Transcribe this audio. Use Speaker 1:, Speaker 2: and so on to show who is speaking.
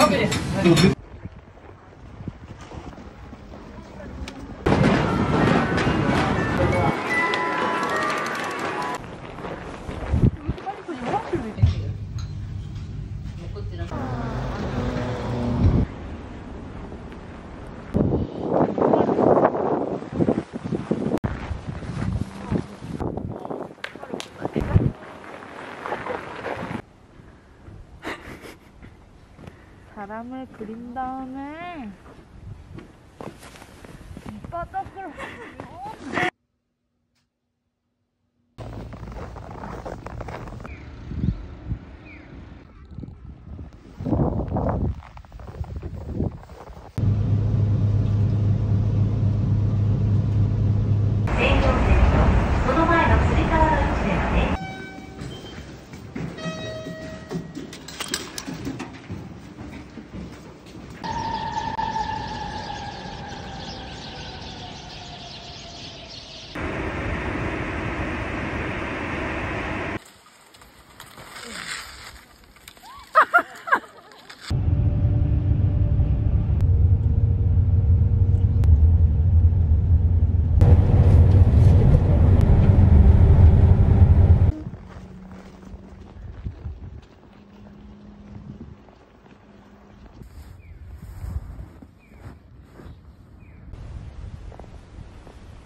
Speaker 1: わけです。 사람을 그린 다음에